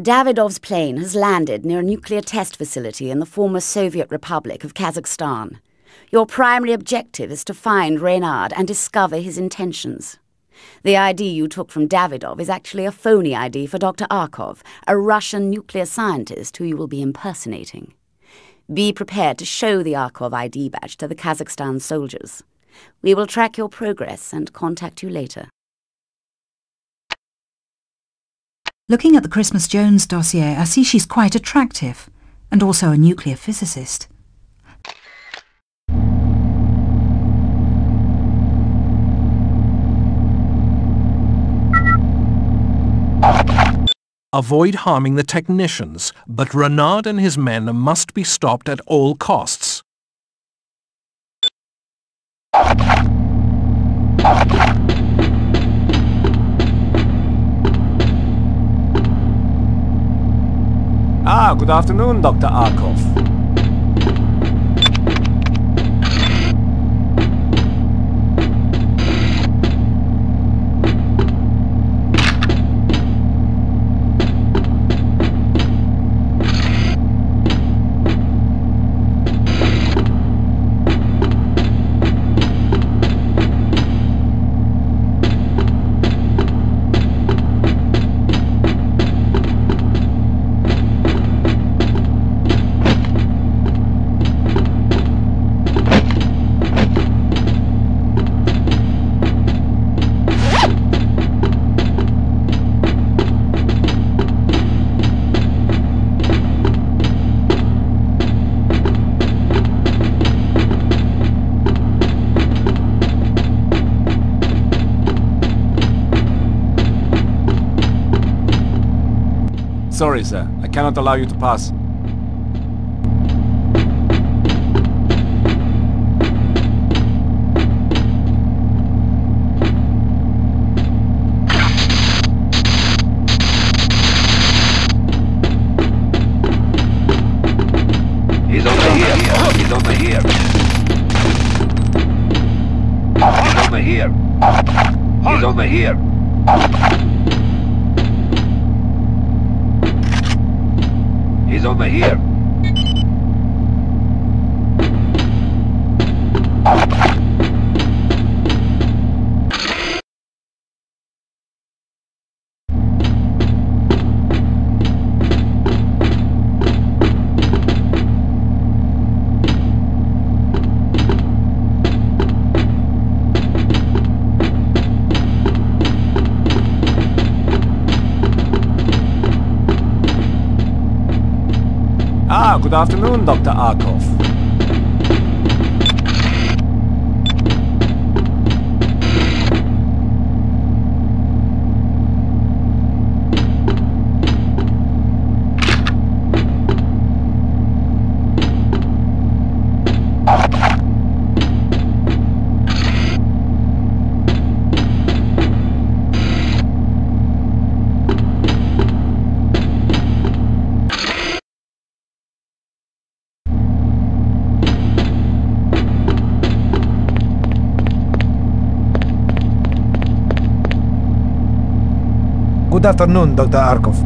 Davidov's plane has landed near a nuclear test facility in the former Soviet Republic of Kazakhstan. Your primary objective is to find Renard and discover his intentions. The ID you took from Davidov is actually a phony ID for Dr. Arkov, a Russian nuclear scientist who you will be impersonating. Be prepared to show the Arkov ID badge to the Kazakhstan soldiers. We will track your progress and contact you later. Looking at the Christmas Jones dossier, I see she's quite attractive, and also a nuclear physicist. Avoid harming the technicians, but Renard and his men must be stopped at all costs. Good afternoon, Dr. Arkov. Sorry, sir. I cannot allow you to pass. He's over here. He's over here. Over here. Ah, good afternoon, Dr. Arkov. Good afternoon, Dr. Arkov.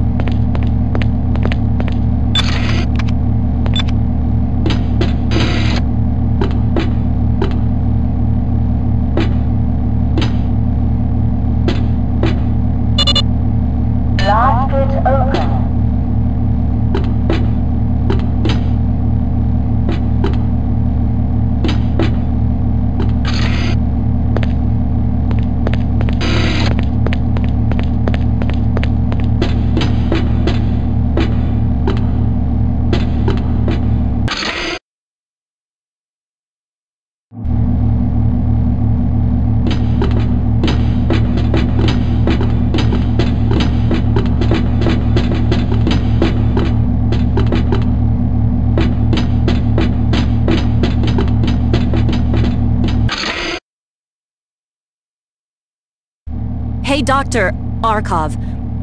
Hey, Dr. Arkov.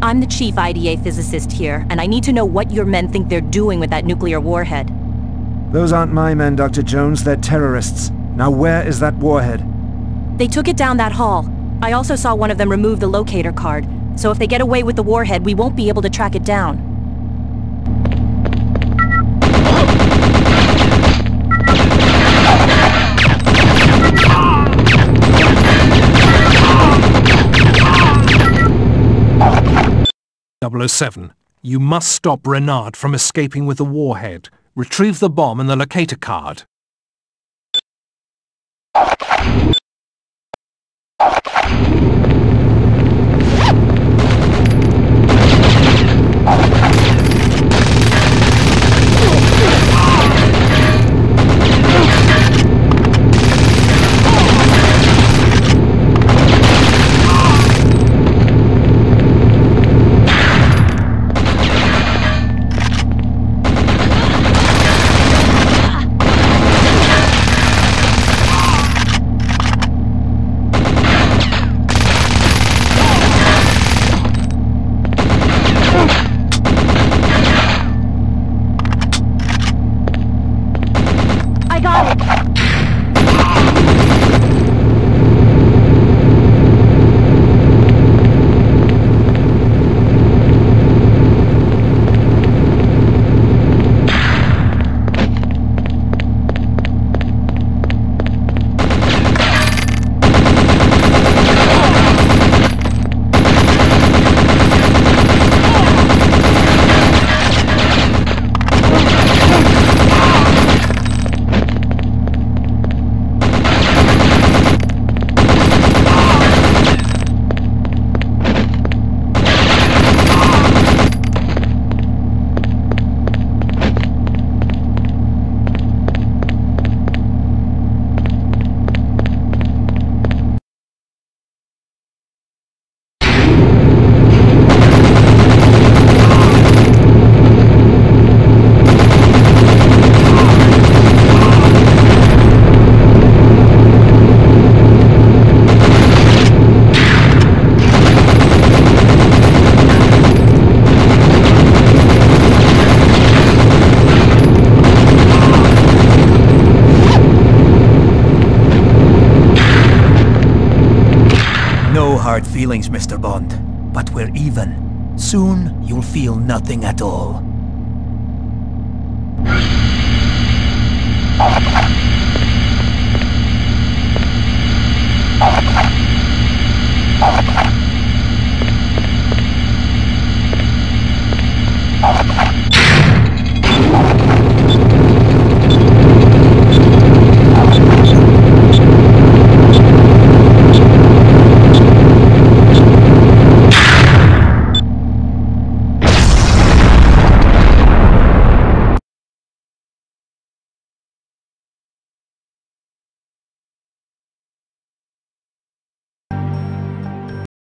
I'm the chief IDA physicist here, and I need to know what your men think they're doing with that nuclear warhead. Those aren't my men, Dr. Jones. They're terrorists. Now where is that warhead? They took it down that hall. I also saw one of them remove the locator card, so if they get away with the warhead, we won't be able to track it down. ...007. You must stop Renard from escaping with the warhead. Retrieve the bomb and the locator card. No hard feelings, Mr. Bond. But we're even. Soon, you'll feel nothing at all. He